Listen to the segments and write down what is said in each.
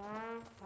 Hum.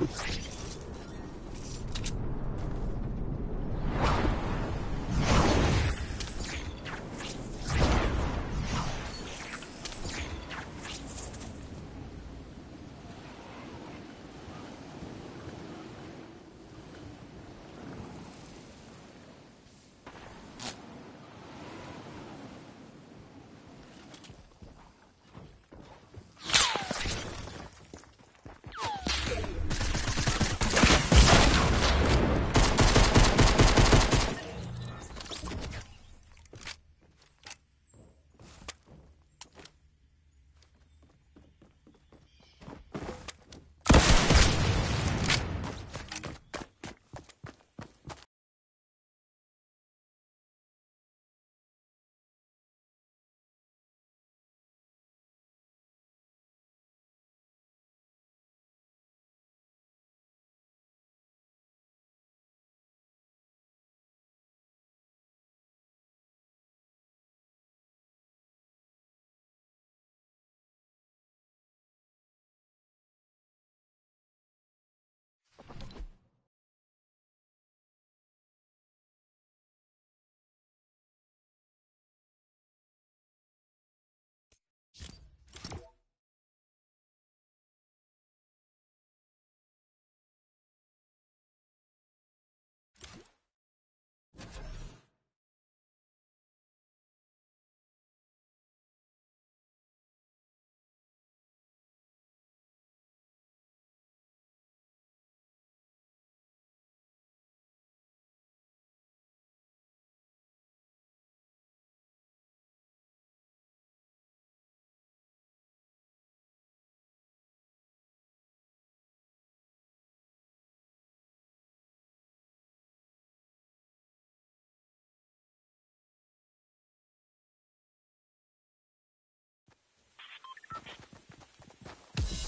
Oops.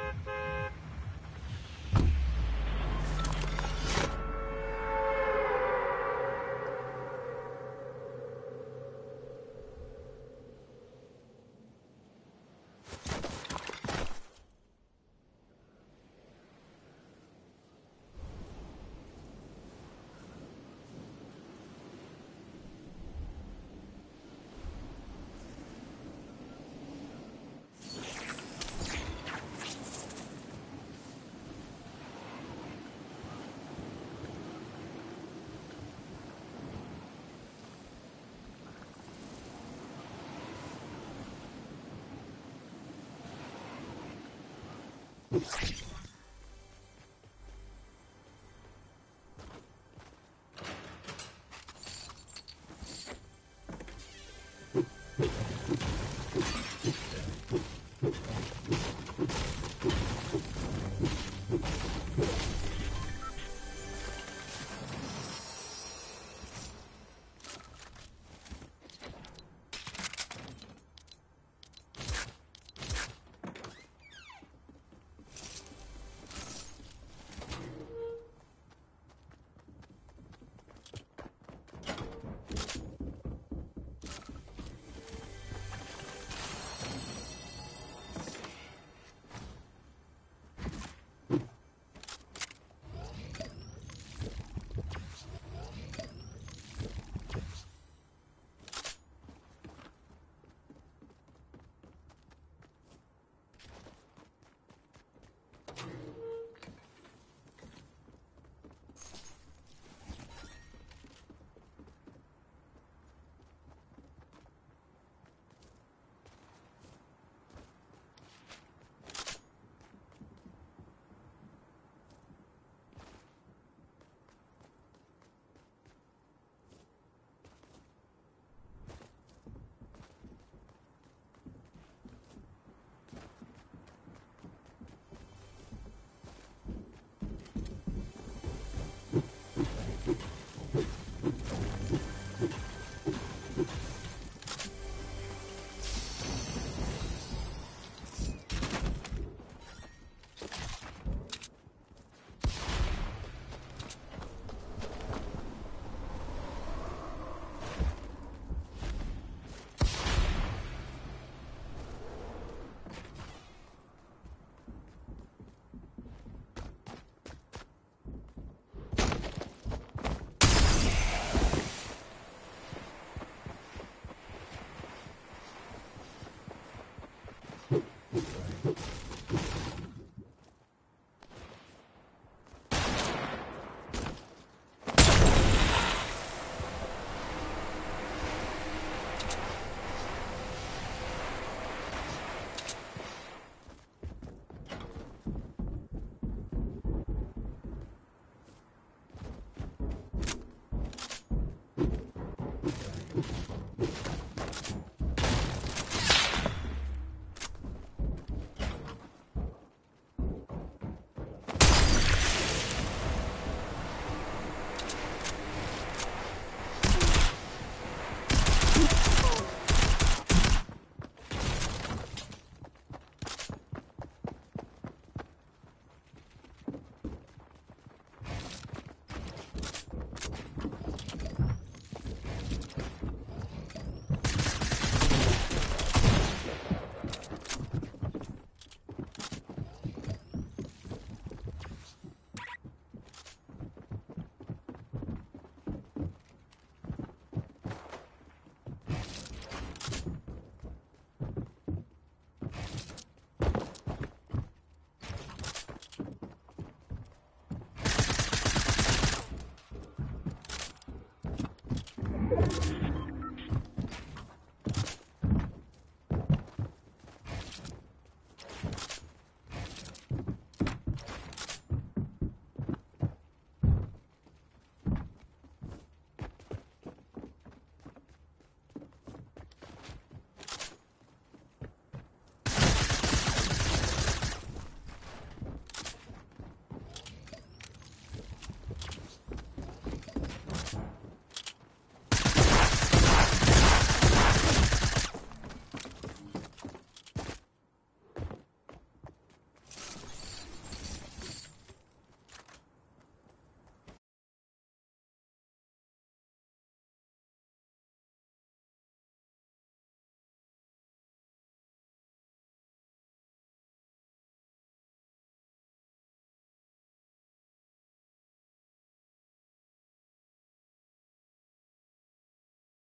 え! You